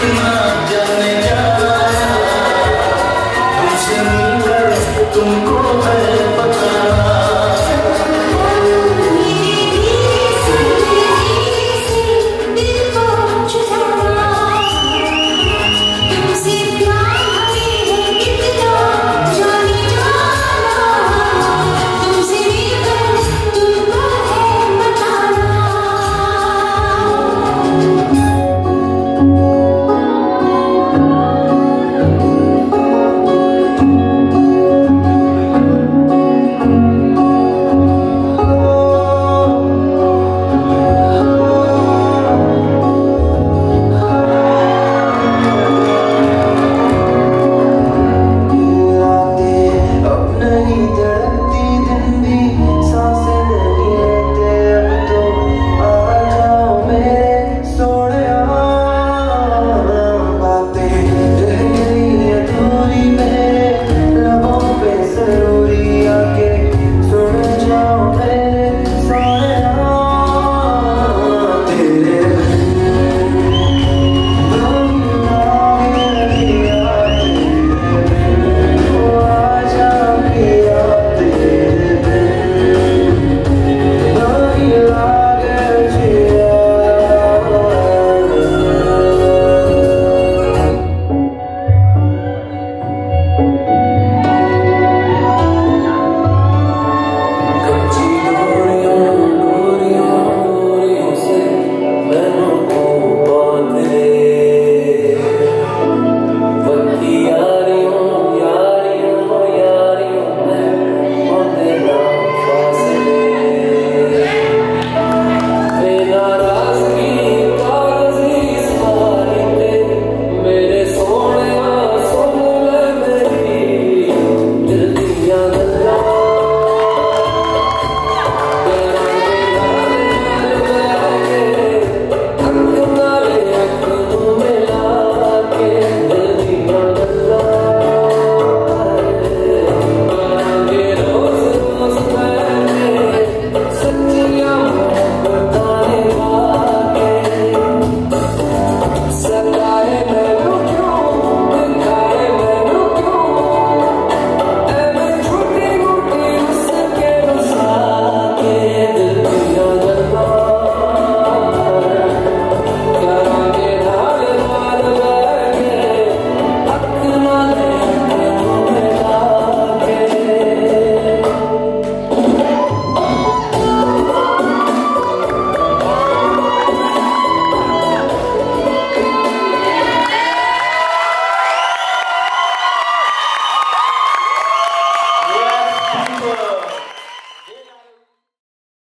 그